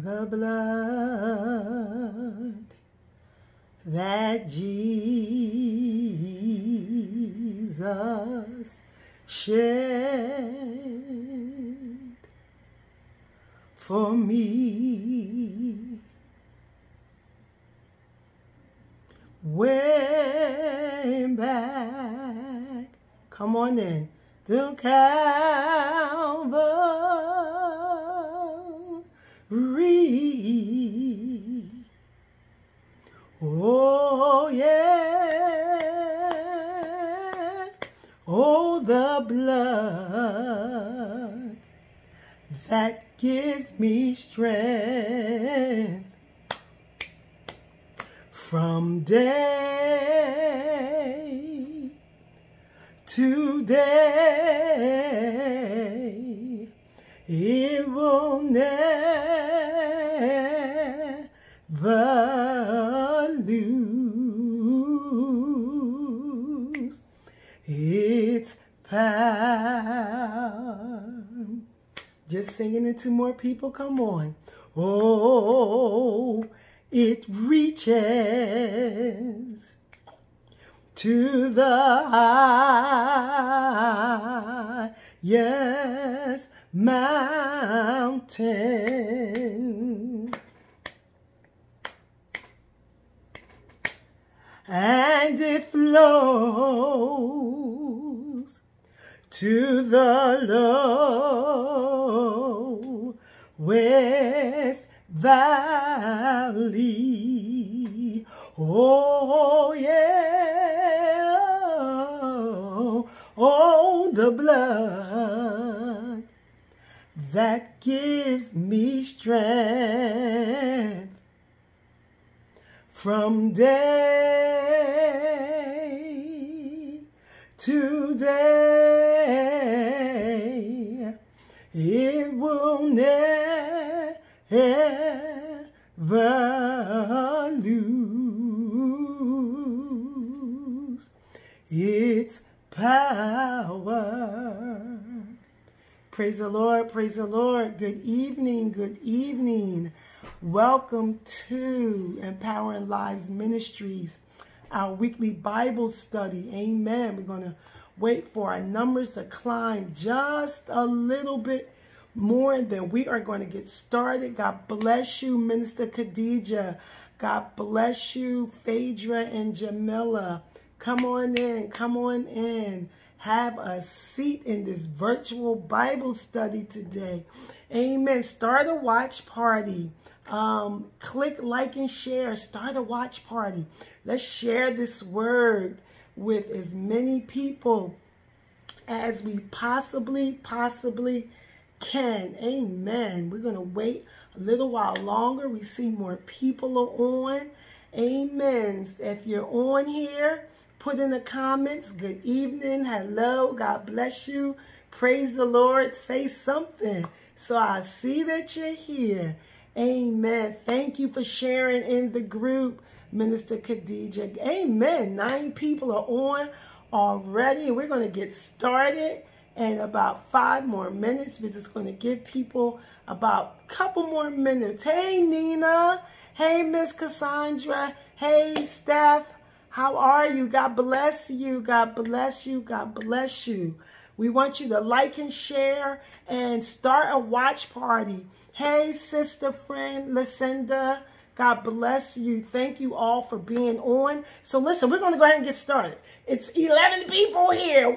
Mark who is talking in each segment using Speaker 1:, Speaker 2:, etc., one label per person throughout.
Speaker 1: the blood that Jesus shed for me. Way back, come on in, to Calvary. Oh, yeah. Oh, the blood that gives me strength from day to day. It will never Just singing it to more people. Come on. Oh, it reaches to the highest mountain. And it flows to the low west valley. Oh, yeah. Oh, the blood that gives me strength from day to day. Will never lose its power. Praise the Lord, praise the Lord. Good evening, good evening. Welcome to Empowering Lives Ministries, our weekly Bible study. Amen. We're going to wait for our numbers to climb just a little bit more, then we are going to get started. God bless you, Minister Khadijah. God bless you, Phaedra and Jamila. Come on in, come on in. Have a seat in this virtual Bible study today. Amen. Start a watch party. Um, click like and share. Start a watch party. Let's share this word with as many people as we possibly, possibly can. Amen. We're going to wait a little while longer. We see more people are on. Amen. If you're on here, put in the comments, good evening, hello, God bless you, praise the Lord, say something. So I see that you're here. Amen. Thank you for sharing in the group, Minister Khadijah. Amen. Nine people are on already. We're going to get started in about five more minutes. We're just going to give people about a couple more minutes. Hey, Nina. Hey, Miss Cassandra. Hey, Steph. How are you? God bless you. God bless you. God bless you. We want you to like and share and start a watch party. Hey, sister friend, Lucinda. God bless you. Thank you all for being on. So listen, we're going to go ahead and get started. It's 11 people here. Woo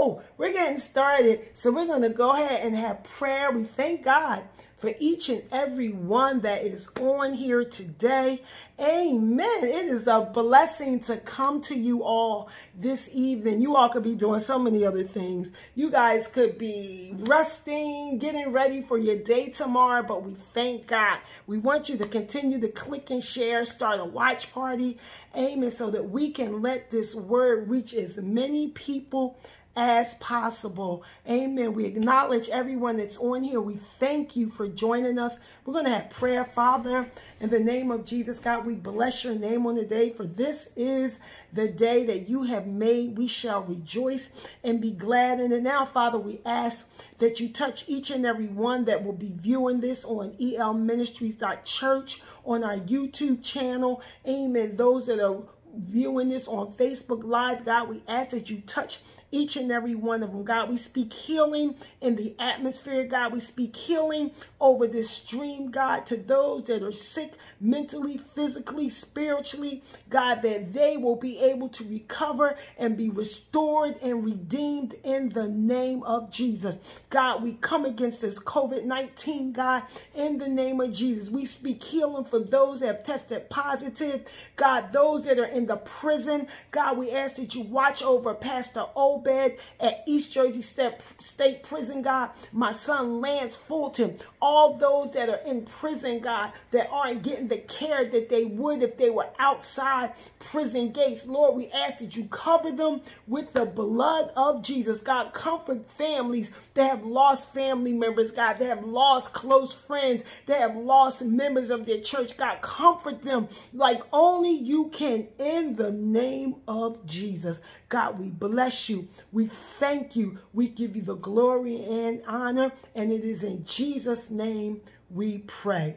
Speaker 1: woo! We're getting started. So we're going to go ahead and have prayer. We thank God for each and every one that is on here today. Amen. It is a blessing to come to you all this evening. You all could be doing so many other things. You guys could be resting, getting ready for your day tomorrow, but we thank God. We want you to continue to click and share, start a watch party. Amen. So that we can let this word reach as many people as possible. Amen. We acknowledge everyone that's on here. We thank you for joining us. We're going to have prayer, Father, in the name of Jesus, God. We bless your name on the day, for this is the day that you have made. We shall rejoice and be glad in it. Now, Father, we ask that you touch each and every one that will be viewing this on elministries.church, on our YouTube channel. Amen. Those that are viewing this on Facebook Live, God, we ask that you touch each and every one of them. God, we speak healing in the atmosphere. God, we speak healing over this stream, God, to those that are sick mentally, physically, spiritually. God, that they will be able to recover and be restored and redeemed in the name of Jesus. God, we come against this COVID-19, God, in the name of Jesus. We speak healing for those that have tested positive. God, those that are in the prison. God, we ask that you watch over Pastor O bed at East Jersey State Prison, God. My son Lance Fulton, all those that are in prison, God, that aren't getting the care that they would if they were outside prison gates. Lord, we ask that you cover them with the blood of Jesus. God, comfort families that have lost family members, God, that have lost close friends, that have lost members of their church. God, comfort them like only you can in the name of Jesus. God, we bless you. We thank you. We give you the glory and honor. And it is in Jesus' name we pray.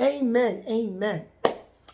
Speaker 1: Amen. Amen.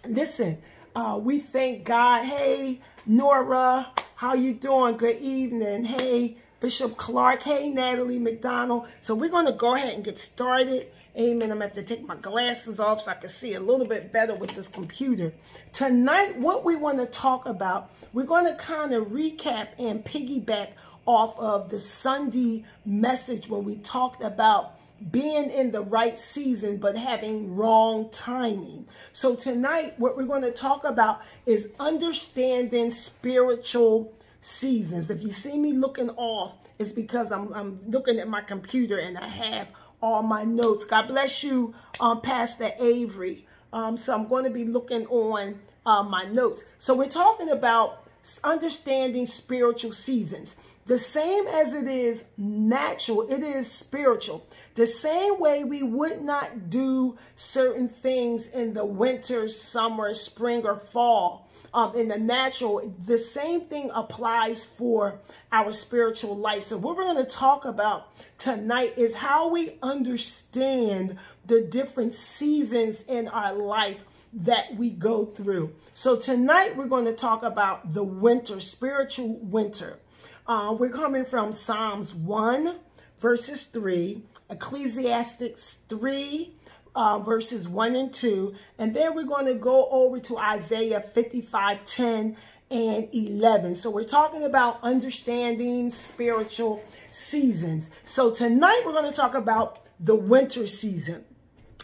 Speaker 1: Listen, uh, we thank God. Hey, Nora, how you doing? Good evening. Hey, Bishop Clark. Hey, Natalie McDonald. So we're going to go ahead and get started. Amen. I'm going to have to take my glasses off so I can see a little bit better with this computer. Tonight, what we want to talk about, we're going to kind of recap and piggyback off of the Sunday message when we talked about being in the right season but having wrong timing. So tonight, what we're going to talk about is understanding spiritual seasons. If you see me looking off, it's because I'm, I'm looking at my computer and I have all my notes. God bless you, um, Pastor Avery. Um, so I'm going to be looking on uh, my notes. So we're talking about understanding spiritual seasons. The same as it is natural, it is spiritual. The same way we would not do certain things in the winter, summer, spring, or fall um, in the natural, the same thing applies for our spiritual life. So what we're going to talk about tonight is how we understand the different seasons in our life that we go through. So tonight we're going to talk about the winter, spiritual winter. Uh, we're coming from Psalms 1, verses 3, Ecclesiastics 3, uh, verses 1 and 2. And then we're going to go over to Isaiah 55, 10 and 11. So we're talking about understanding spiritual seasons. So tonight we're going to talk about the winter season.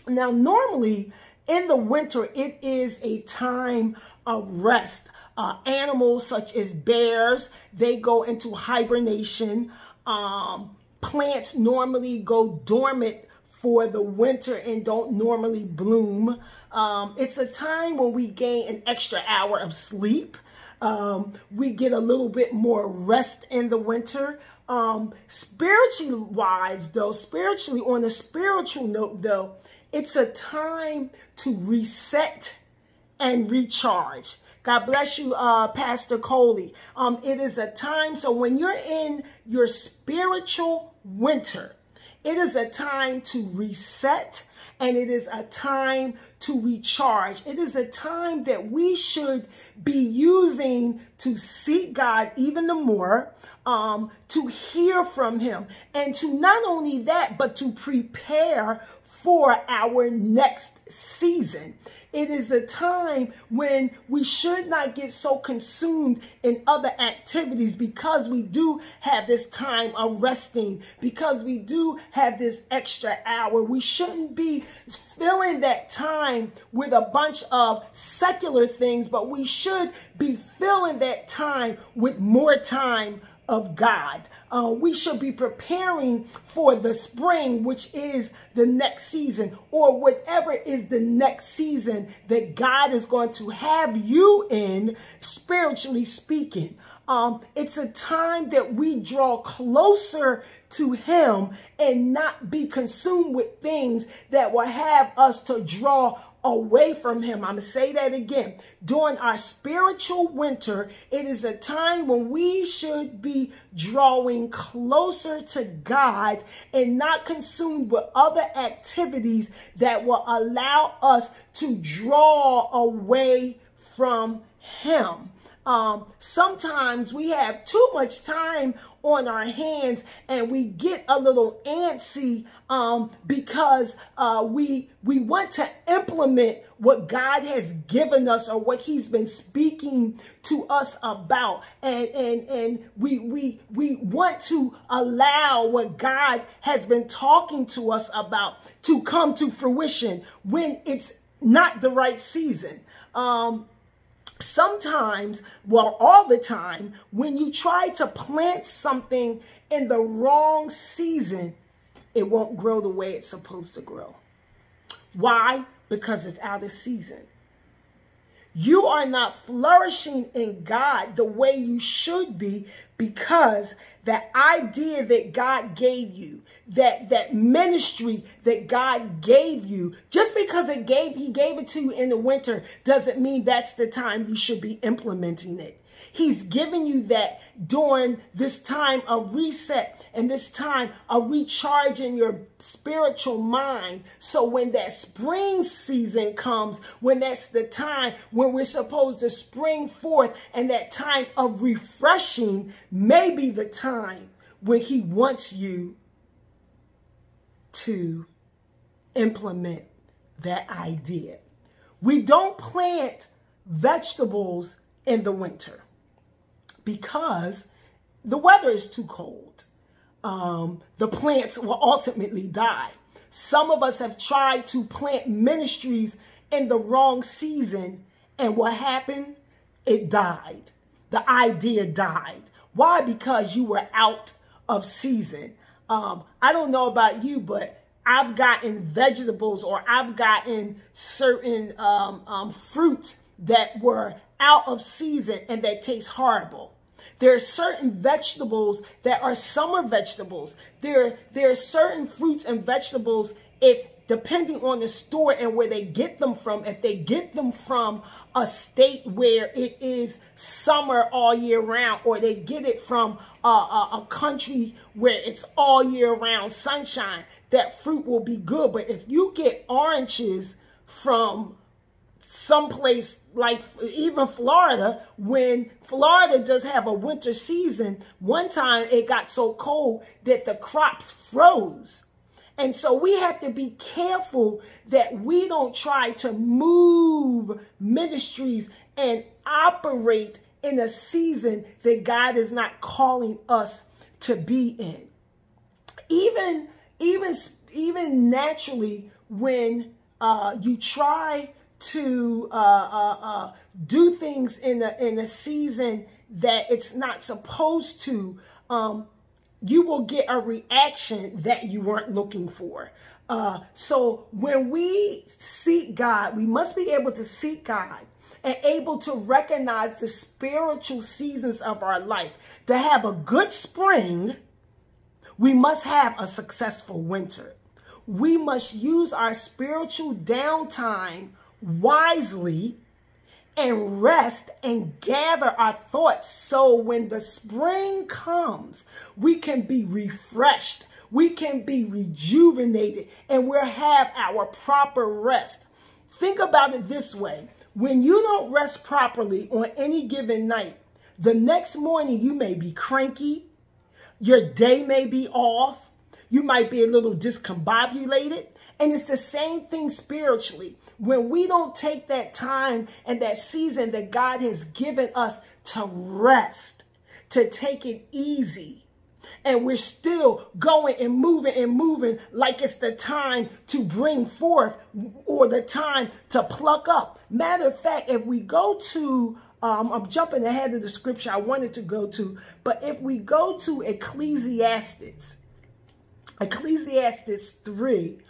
Speaker 1: Now, normally in the winter, it is a time rest. Uh, animals such as bears, they go into hibernation. Um, plants normally go dormant for the winter and don't normally bloom. Um, it's a time when we gain an extra hour of sleep. Um, we get a little bit more rest in the winter. Um, spiritually wise, though, spiritually, on a spiritual note, though, it's a time to reset and recharge. God bless you, uh, Pastor Coley. Um, it is a time, so when you're in your spiritual winter, it is a time to reset and it is a time to recharge. It is a time that we should be using to seek God even the more, um, to hear from him, and to not only that, but to prepare for our next season. It is a time when we should not get so consumed in other activities because we do have this time of resting, because we do have this extra hour. We shouldn't be filling that time with a bunch of secular things, but we should be filling that time with more time of God. Uh, we should be preparing for the spring, which is the next season, or whatever is the next season that God is going to have you in, spiritually speaking. Um, it's a time that we draw closer to him and not be consumed with things that will have us to draw away from him. I'm going to say that again. During our spiritual winter, it is a time when we should be drawing closer to God and not consumed with other activities that will allow us to draw away from him. Um, sometimes we have too much time on our hands and we get a little antsy um, because uh, we we want to implement what God has given us or what He's been speaking to us about, and and and we we we want to allow what God has been talking to us about to come to fruition when it's not the right season. Um, sometimes, well, all the time, when you try to plant something in the wrong season, it won't grow the way it's supposed to grow. Why? Because it's out of season. You are not flourishing in God the way you should be because that idea that God gave you, that that ministry that God gave you, just because it gave he gave it to you in the winter doesn't mean that's the time you should be implementing it. He's giving you that during this time of reset and this time of recharging your spiritual mind. So when that spring season comes, when that's the time when we're supposed to spring forth and that time of refreshing may be the time when he wants you to implement that idea. We don't plant vegetables in the winter because the weather is too cold. Um, the plants will ultimately die. Some of us have tried to plant ministries in the wrong season, and what happened? It died. The idea died. Why? Because you were out of season. Um, I don't know about you, but I've gotten vegetables or I've gotten certain um, um, fruits that were out of season and that taste horrible. There are certain vegetables that are summer vegetables. There, there are certain fruits and vegetables, if depending on the store and where they get them from, if they get them from a state where it is summer all year round, or they get it from a, a, a country where it's all year round sunshine, that fruit will be good. But if you get oranges from someplace like even Florida, when Florida does have a winter season, one time it got so cold that the crops froze. And so we have to be careful that we don't try to move ministries and operate in a season that God is not calling us to be in. Even, even, even naturally, when uh, you try to uh, uh, uh, do things in a, in a season that it's not supposed to, um, you will get a reaction that you weren't looking for. Uh, so when we seek God, we must be able to seek God and able to recognize the spiritual seasons of our life. To have a good spring, we must have a successful winter. We must use our spiritual downtime wisely and rest and gather our thoughts. So when the spring comes, we can be refreshed, we can be rejuvenated, and we'll have our proper rest. Think about it this way. When you don't rest properly on any given night, the next morning you may be cranky, your day may be off, you might be a little discombobulated, and it's the same thing spiritually. When we don't take that time and that season that God has given us to rest, to take it easy, and we're still going and moving and moving like it's the time to bring forth or the time to pluck up. Matter of fact, if we go to, um, I'm jumping ahead of the scripture I wanted to go to, but if we go to Ecclesiastes, Ecclesiastes 3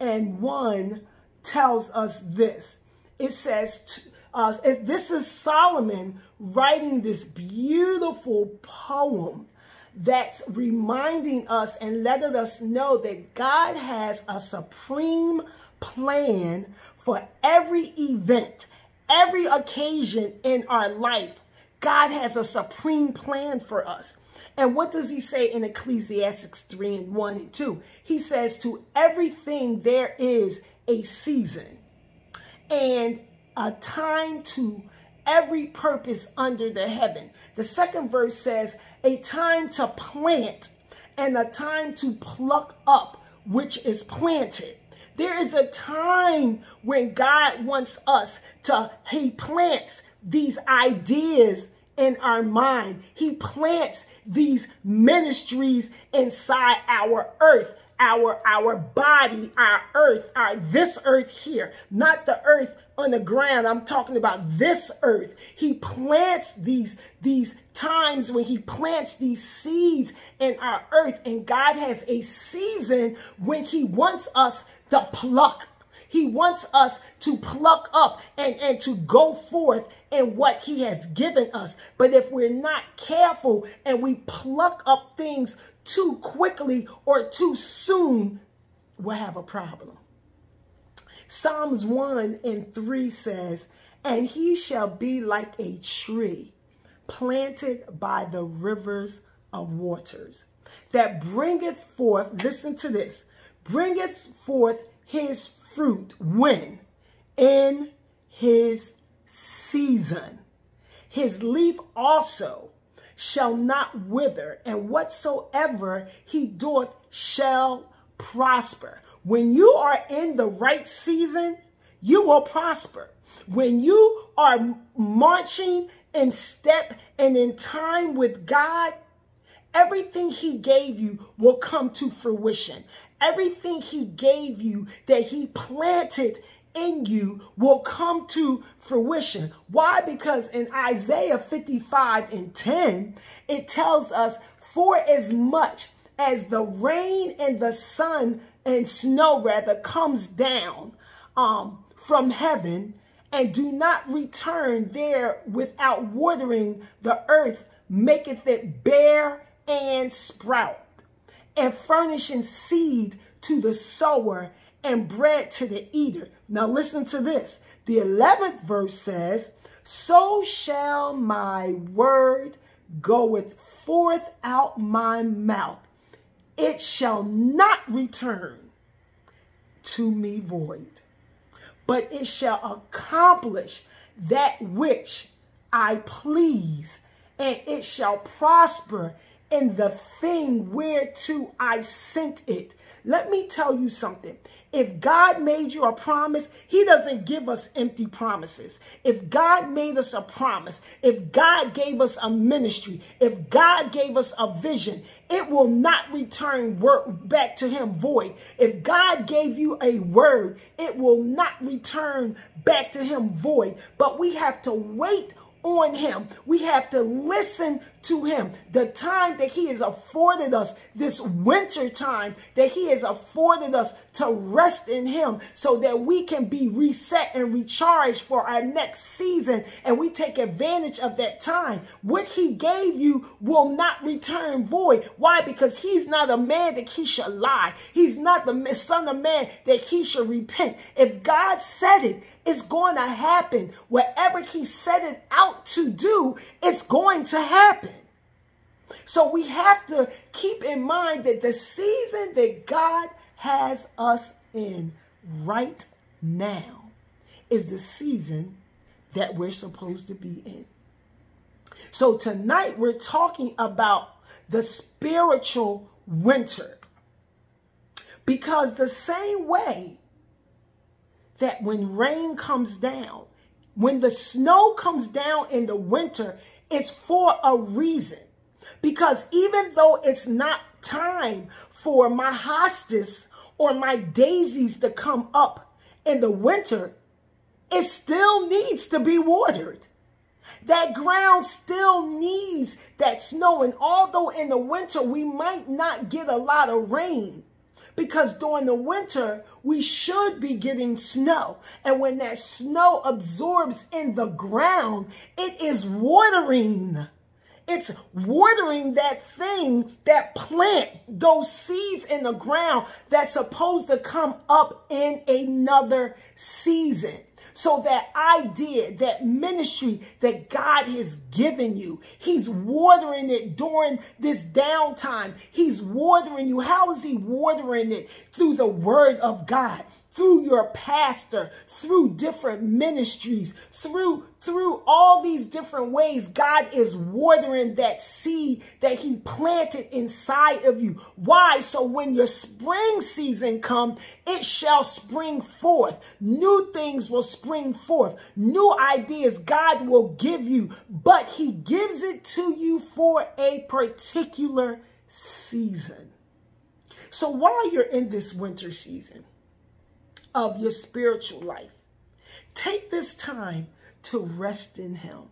Speaker 1: and 1 tells us this. It says, uh, this is Solomon writing this beautiful poem that's reminding us and letting us know that God has a supreme plan for every event, every occasion in our life. God has a supreme plan for us. And what does he say in Ecclesiastes 3 and 1 and 2? He says, To everything there is a season and a time to every purpose under the heaven. The second verse says, A time to plant and a time to pluck up, which is planted. There is a time when God wants us to, he plants these ideas in our mind. He plants these ministries inside our earth, our our body, our earth, our this earth here, not the earth on the ground. I'm talking about this earth. He plants these these times when he plants these seeds in our earth and God has a season when he wants us to pluck he wants us to pluck up and, and to go forth in what he has given us. But if we're not careful and we pluck up things too quickly or too soon, we'll have a problem. Psalms 1 and 3 says, And he shall be like a tree planted by the rivers of waters that bringeth forth, listen to this, bringeth forth his fruit when? In his season. His leaf also shall not wither, and whatsoever he doeth shall prosper. When you are in the right season, you will prosper. When you are marching in step and in time with God, everything he gave you will come to fruition. Everything he gave you that he planted in you will come to fruition. Why? Because in Isaiah 55 and 10, it tells us, For as much as the rain and the sun and snow rather comes down um, from heaven and do not return there without watering the earth, maketh it bare and sprout and furnishing seed to the sower and bread to the eater. Now listen to this. The 11th verse says, So shall my word goeth forth out my mouth. It shall not return to me void, but it shall accomplish that which I please, and it shall prosper in the thing whereto I sent it. Let me tell you something. If God made you a promise, he doesn't give us empty promises. If God made us a promise, if God gave us a ministry, if God gave us a vision, it will not return work back to him void. If God gave you a word, it will not return back to him void. But we have to wait on him. We have to listen to him. The time that he has afforded us, this winter time that he has afforded us to rest in him so that we can be reset and recharged for our next season and we take advantage of that time. What he gave you will not return void. Why? Because he's not a man that he should lie. He's not the son of man that he should repent. If God said it, it's going to happen. Whatever he set it out to do, it's going to happen. So we have to keep in mind that the season that God has us in right now is the season that we're supposed to be in. So tonight we're talking about the spiritual winter. Because the same way that when rain comes down, when the snow comes down in the winter, it's for a reason. Because even though it's not time for my hostas or my daisies to come up in the winter, it still needs to be watered. That ground still needs that snow. And although in the winter we might not get a lot of rain, Because during the winter, we should be getting snow. And when that snow absorbs in the ground, it is watering. It's watering that thing, that plant, those seeds in the ground that's supposed to come up in another season. So that idea, that ministry that God has given you, he's watering it during this downtime. He's watering you. How is he watering it? Through the word of God through your pastor, through different ministries, through through all these different ways, God is watering that seed that he planted inside of you. Why? So when your spring season comes, it shall spring forth. New things will spring forth. New ideas God will give you, but he gives it to you for a particular season. So while you're in this winter season, of your spiritual life. Take this time to rest in him.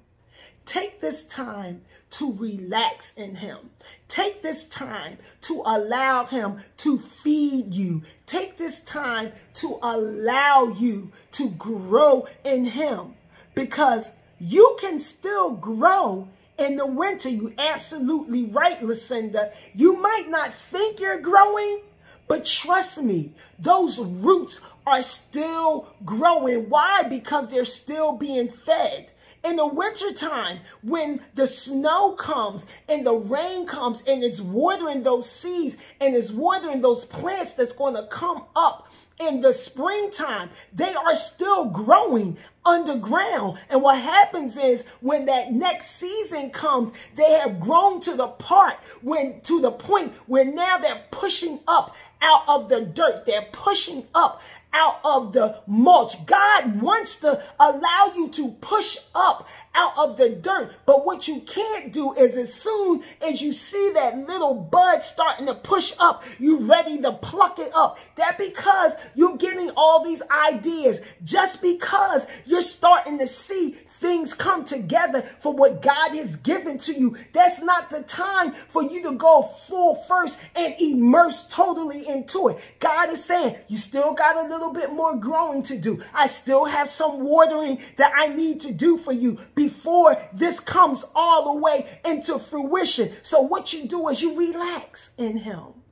Speaker 1: Take this time to relax in him. Take this time to allow him to feed you. Take this time to allow you to grow in him because you can still grow in the winter. You absolutely right, Lucinda. You might not think you're growing, but trust me, those roots are still growing. Why? Because they're still being fed. In the wintertime, when the snow comes and the rain comes and it's watering those seeds and it's watering those plants that's going to come up in the springtime, they are still growing underground. And what happens is when that next season comes, they have grown to the part when to the point where now they're pushing up out of the dirt. They're pushing up out of the mulch. God wants to allow you to push up out of the dirt. But what you can't do is as soon as you see that little bud starting to push up, you ready to pluck it up. That because you're getting all these ideas, just because you're starting to see things come together for what God has given to you. That's not the time for you to go full first and immerse totally into it. God is saying, you still got a little bit more growing to do. I still have some watering that I need to do for you before this comes all the way into fruition. So what you do is you relax in him.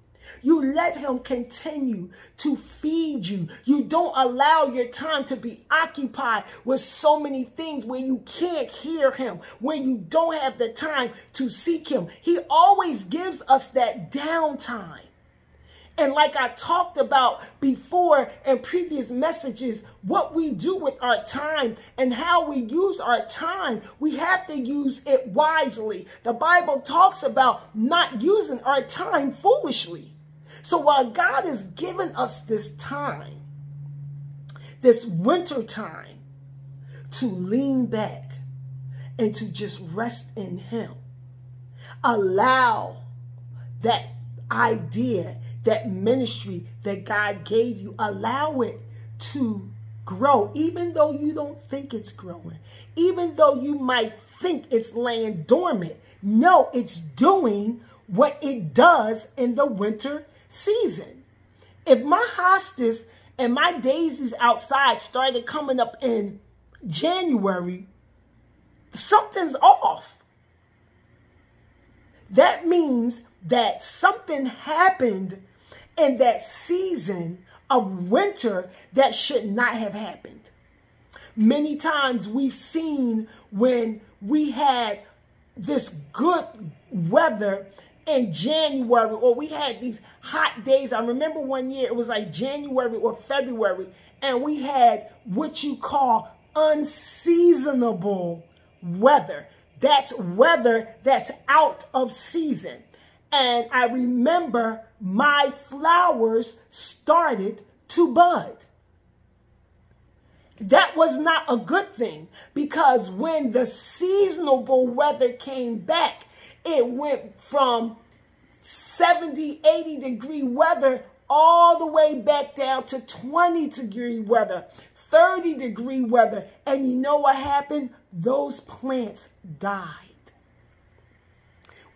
Speaker 1: You let him continue to feed you. You don't allow your time to be occupied with so many things where you can't hear him, where you don't have the time to seek him. He always gives us that downtime. And like I talked about before in previous messages, what we do with our time and how we use our time, we have to use it wisely. The Bible talks about not using our time foolishly. So while God has given us this time, this winter time, to lean back and to just rest in Him, allow that idea, that ministry that God gave you, allow it to grow, even though you don't think it's growing, even though you might think it's laying dormant. No, it's doing what it does in the winter season. If my hostas and my daisies outside started coming up in January, something's off. That means that something happened in that season of winter that should not have happened. Many times we've seen when we had this good weather in January, or we had these hot days. I remember one year it was like January or February, and we had what you call unseasonable weather. That's weather that's out of season. And I remember my flowers started to bud. That was not a good thing because when the seasonable weather came back, it went from 70, 80 degree weather all the way back down to 20 degree weather, 30 degree weather. And you know what happened? Those plants died.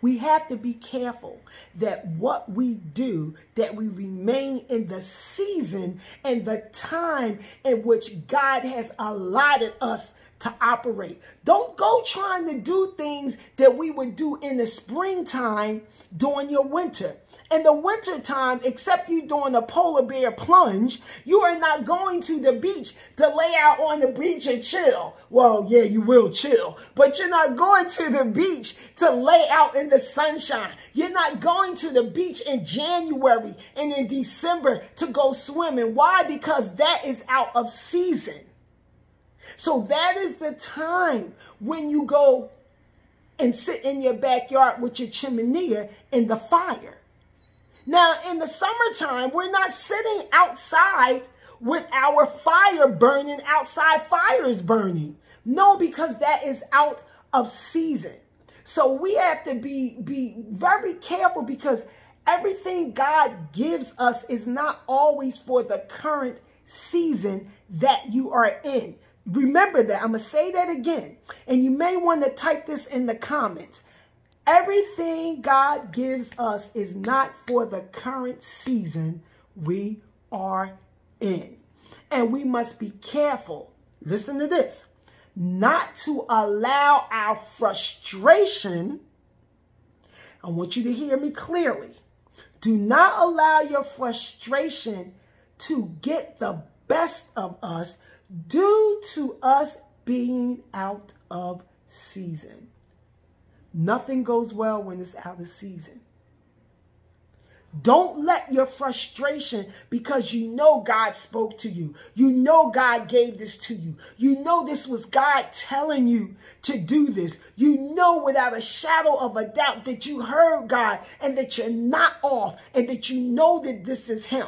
Speaker 1: we have to be careful that what we do, that we remain in the season and the time in which God has allotted us to operate. Don't go trying to do things that we would do in the springtime during your winter. In the wintertime, except you doing a polar bear plunge, you are not going to the beach to lay out on the beach and chill. Well, yeah, you will chill, but you're not going to the beach to lay out in the sunshine. You're not going to the beach in January and in December to go swimming. Why? Because that is out of season. So that is the time when you go and sit in your backyard with your chimenea in the fire. Now, in the summertime, we're not sitting outside with our fire burning, outside fires burning. No, because that is out of season. So we have to be, be very careful because everything God gives us is not always for the current season that you are in. Remember that. I'm going to say that again. And you may want to type this in the comments. Everything God gives us is not for the current season we are in. And we must be careful, listen to this, not to allow our frustration, I want you to hear me clearly, do not allow your frustration to get the best of us due to us being out of season. Nothing goes well when it's out of season. Don't let your frustration because you know God spoke to you. You know God gave this to you. You know this was God telling you to do this. You know without a shadow of a doubt that you heard God and that you're not off and that you know that this is him.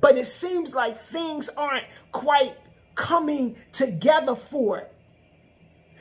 Speaker 1: But it seems like things aren't quite coming together for it.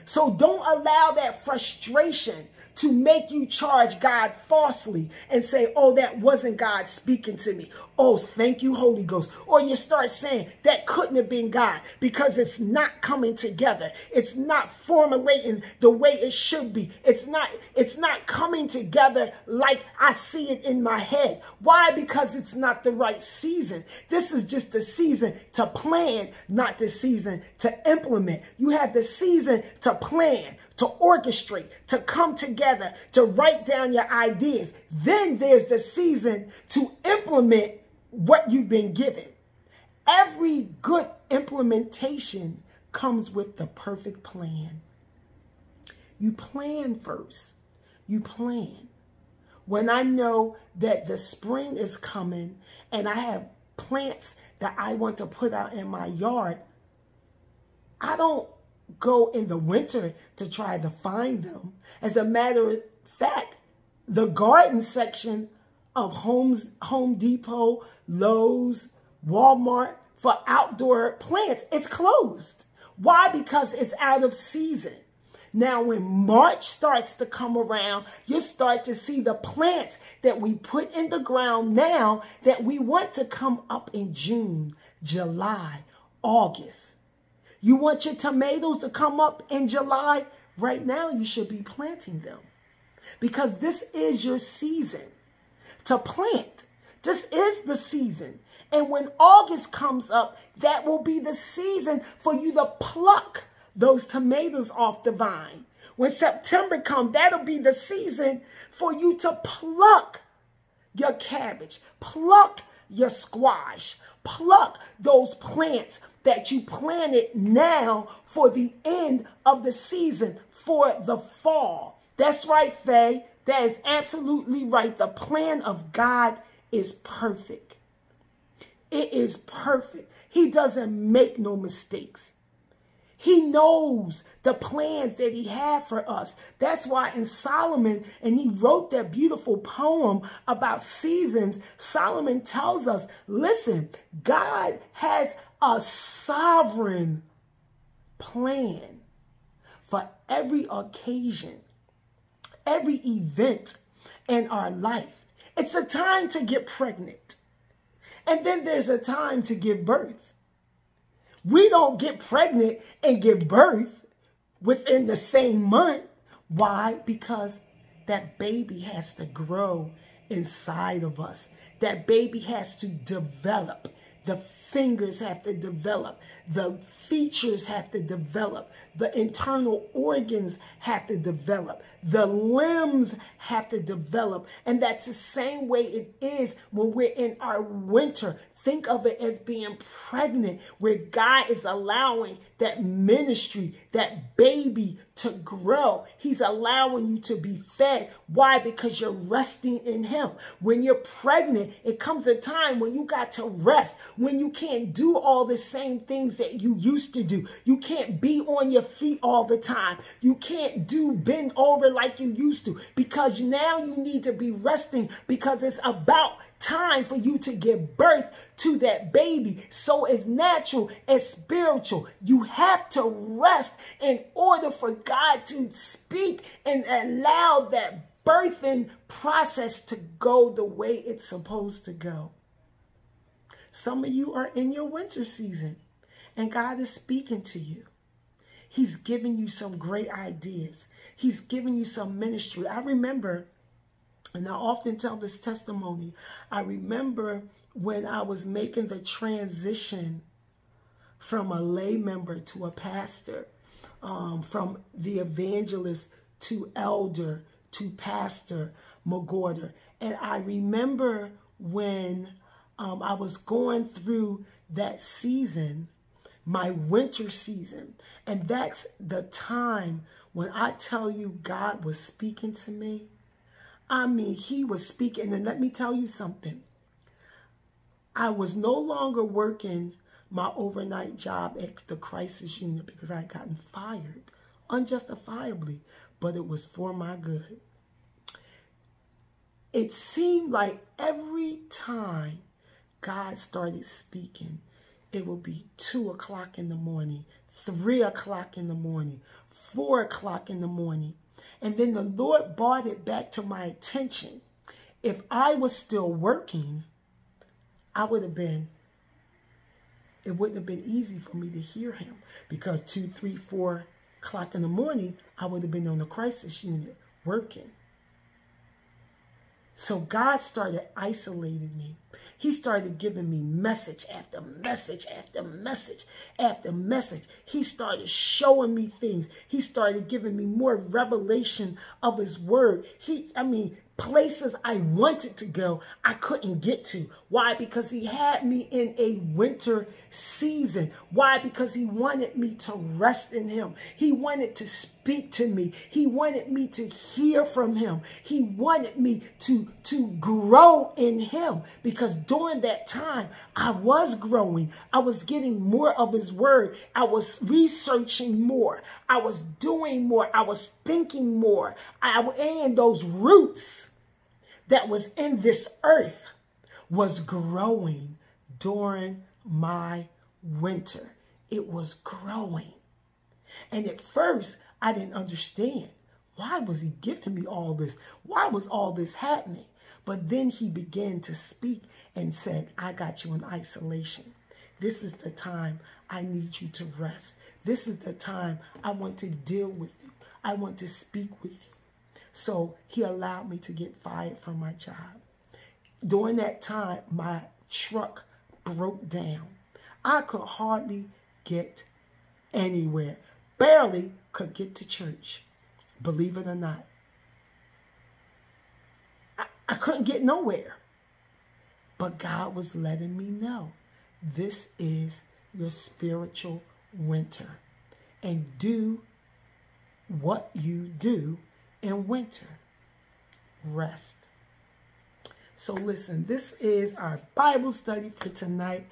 Speaker 1: So don't allow that frustration to make you charge God falsely and say, oh, that wasn't God speaking to me. Oh, thank you, Holy Ghost. Or you start saying that couldn't have been God because it's not coming together. It's not formulating the way it should be. It's not, it's not coming together like I see it in my head. Why? Because it's not the right season. This is just the season to plan, not the season to implement. You have the season to plan, to orchestrate, to come together, to write down your ideas. Then there's the season to implement what you've been given. Every good implementation comes with the perfect plan. You plan first. You plan. When I know that the spring is coming and I have plants that I want to put out in my yard, I don't go in the winter to try to find them. As a matter of fact, the garden section of Homes, Home Depot, Lowe's, Walmart for outdoor plants, it's closed. Why? Because it's out of season. Now, when March starts to come around, you start to see the plants that we put in the ground now that we want to come up in June, July, August. You want your tomatoes to come up in July? Right now, you should be planting them because this is your season to plant. This is the season. And when August comes up, that will be the season for you to pluck those tomatoes off the vine. When September comes, that'll be the season for you to pluck your cabbage, pluck your squash, pluck those plants that you planted now for the end of the season, for the fall. That's right, Faye. That is absolutely right. The plan of God is perfect. It is perfect. He doesn't make no mistakes. He knows the plans that he had for us. That's why in Solomon, and he wrote that beautiful poem about seasons, Solomon tells us, listen, God has a sovereign plan for every occasion every event in our life. It's a time to get pregnant. And then there's a time to give birth. We don't get pregnant and give birth within the same month. Why? Because that baby has to grow inside of us. That baby has to develop. The fingers have to develop. The features have to develop. The internal organs have to develop. The limbs have to develop. And that's the same way it is when we're in our winter. Think of it as being pregnant, where God is allowing that ministry, that baby to grow. He's allowing you to be fed. Why? Because you're resting in Him. When you're pregnant, it comes a time when you got to rest, when you can't do all the same things that you used to do. You can't be on your feet all the time. You can't do bend over like you used to because now you need to be resting because it's about time for you to give birth to that baby. So as natural as spiritual. You have to rest in order for God to speak and allow that birthing process to go the way it's supposed to go. Some of you are in your winter season and God is speaking to you. He's giving you some great ideas. He's giving you some ministry. I remember, and I often tell this testimony, I remember when I was making the transition from a lay member to a pastor, um, from the evangelist to elder to pastor McGorder. And I remember when um, I was going through that season, my winter season, and that's the time when I tell you God was speaking to me. I mean, he was speaking. And let me tell you something. I was no longer working my overnight job at the crisis unit because I had gotten fired unjustifiably, but it was for my good. It seemed like every time God started speaking, it would be 2 o'clock in the morning, 3 o'clock in the morning, 4 o'clock in the morning. And then the Lord brought it back to my attention. If I was still working, I would have been, it wouldn't have been easy for me to hear him because two, three, four o'clock in the morning, I would have been on the crisis unit working. So God started isolating me. He started giving me message after message after message after message. He started showing me things. He started giving me more revelation of his word. He, I mean, places I wanted to go, I couldn't get to. Why? Because he had me in a winter season. Why? Because he wanted me to rest in him. He wanted to speak to me. He wanted me to hear from him. He wanted me to, to grow in him because during that time, I was growing. I was getting more of his word. I was researching more. I was doing more. I was thinking more. I, and those roots that was in this earth was growing during my winter. It was growing. And at first, I didn't understand. Why was he giving me all this? Why was all this happening? But then he began to speak and said, I got you in isolation. This is the time I need you to rest. This is the time I want to deal with you. I want to speak with you. So he allowed me to get fired from my job. During that time, my truck broke down. I could hardly get anywhere. Barely could get to church, believe it or not. I, I couldn't get nowhere. But God was letting me know this is your spiritual winter. And do what you do in winter. Rest. So listen, this is our Bible study for tonight.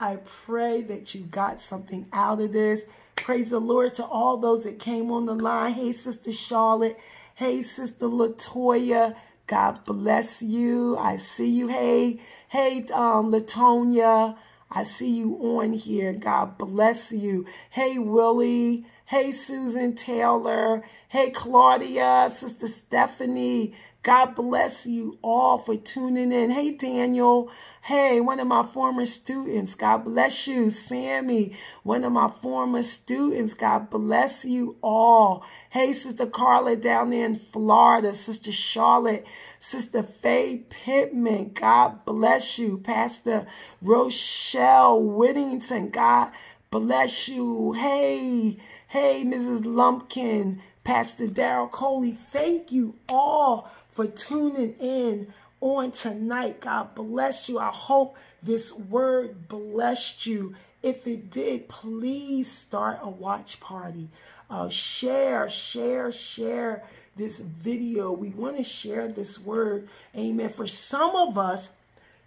Speaker 1: I pray that you got something out of this. Praise the Lord to all those that came on the line. Hey, Sister Charlotte. Hey, Sister Latoya. God bless you. I see you. Hey, hey, um, Latonia. I see you on here. God bless you. Hey, Willie. Hey, Susan Taylor. Hey, Claudia, Sister Stephanie. God bless you all for tuning in. Hey, Daniel. Hey, one of my former students. God bless you. Sammy, one of my former students. God bless you all. Hey, Sister Carla down there in Florida. Sister Charlotte. Sister Faye Pittman. God bless you. Pastor Rochelle Whittington. God bless you. Hey, hey, Mrs. Lumpkin. Pastor Daryl Coley, thank you all for tuning in on tonight. God bless you. I hope this word blessed you. If it did, please start a watch party. Uh, share, share, share this video. We want to share this word. Amen. For some of us,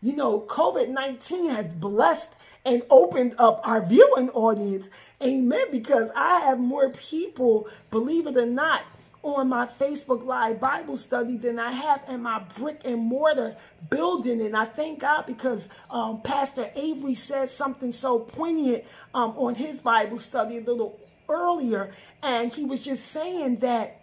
Speaker 1: you know, COVID-19 has blessed and opened up our viewing audience. Amen. Because I have more people, believe it or not, on my Facebook Live Bible study than I have in my brick and mortar building. And I thank God because um, Pastor Avery said something so poignant um, on his Bible study a little earlier. And he was just saying that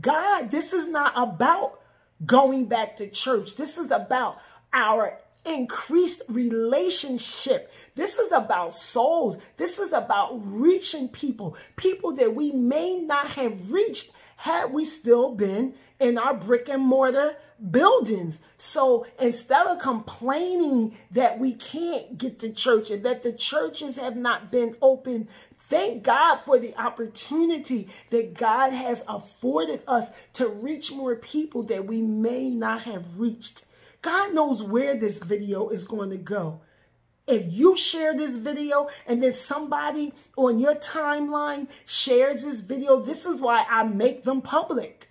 Speaker 1: God, this is not about going back to church. This is about our increased relationship. This is about souls. This is about reaching people, people that we may not have reached had we still been in our brick and mortar buildings. So instead of complaining that we can't get to church and that the churches have not been open, thank God for the opportunity that God has afforded us to reach more people that we may not have reached. God knows where this video is going to go. If you share this video and then somebody on your timeline shares this video, this is why I make them public.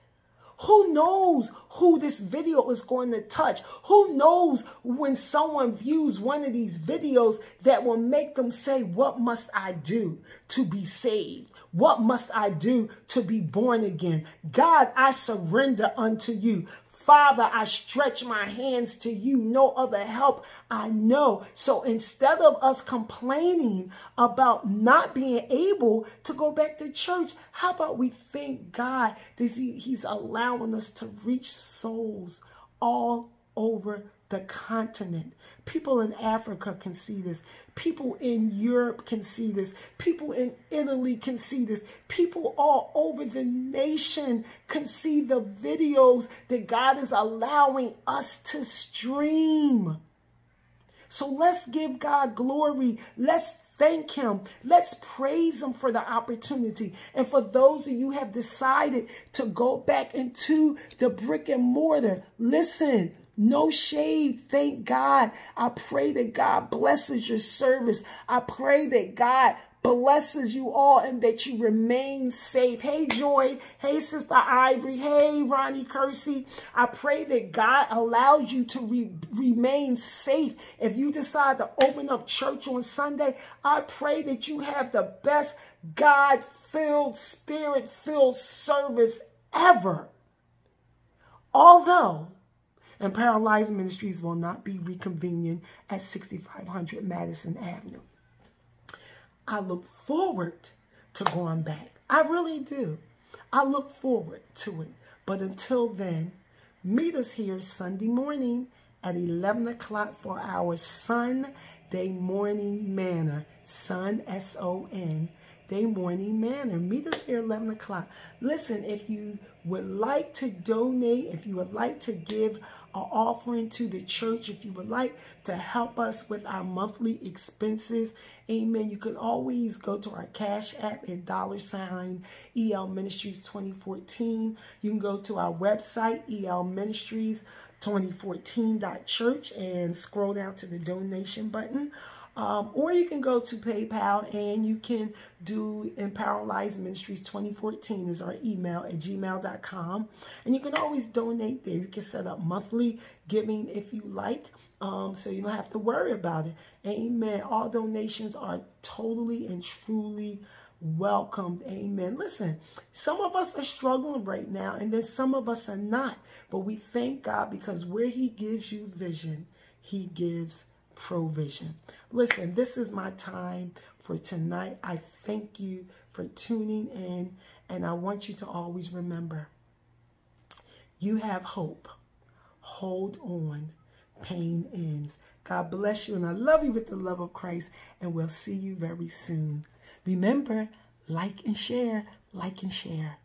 Speaker 1: Who knows who this video is going to touch? Who knows when someone views one of these videos that will make them say, what must I do to be saved? What must I do to be born again? God, I surrender unto you. Father, I stretch my hands to you. No other help I know. So instead of us complaining about not being able to go back to church, how about we thank God that He's allowing us to reach souls all over the continent. People in Africa can see this. People in Europe can see this. People in Italy can see this. People all over the nation can see the videos that God is allowing us to stream. So let's give God glory. Let's thank him. Let's praise him for the opportunity. And for those of you have decided to go back into the brick and mortar, listen, no shade. Thank God. I pray that God blesses your service. I pray that God blesses you all and that you remain safe. Hey, Joy. Hey, Sister Ivory. Hey, Ronnie Kersey. I pray that God allows you to re remain safe. If you decide to open up church on Sunday, I pray that you have the best God-filled, Spirit-filled service ever. Although Empower Lives Ministries will not be reconvening at 6500 Madison Avenue. I look forward to going back. I really do. I look forward to it. But until then, meet us here Sunday morning at 11 o'clock for our Sunday morning manna. Sun, S-O-N, day morning manna. Meet us here 11 o'clock. Listen, if you would like to donate, if you would like to give an offering to the church, if you would like to help us with our monthly expenses, amen, you can always go to our Cash App at dollar sign EL Ministries 2014. You can go to our website, EL Ministries 2014.church and scroll down to the donation button. Um, or you can go to PayPal and you can do Empower Lives Ministries 2014 is our email at gmail.com. And you can always donate there. You can set up monthly giving if you like, um, so you don't have to worry about it. Amen. All donations are totally and truly welcomed. Amen. Listen, some of us are struggling right now, and then some of us are not. But we thank God because where He gives you vision, He gives provision. Listen, this is my time for tonight. I thank you for tuning in, and I want you to always remember you have hope. Hold on. Pain ends. God bless you, and I love you with the love of Christ, and we'll see you very soon. Remember, like and share, like and share.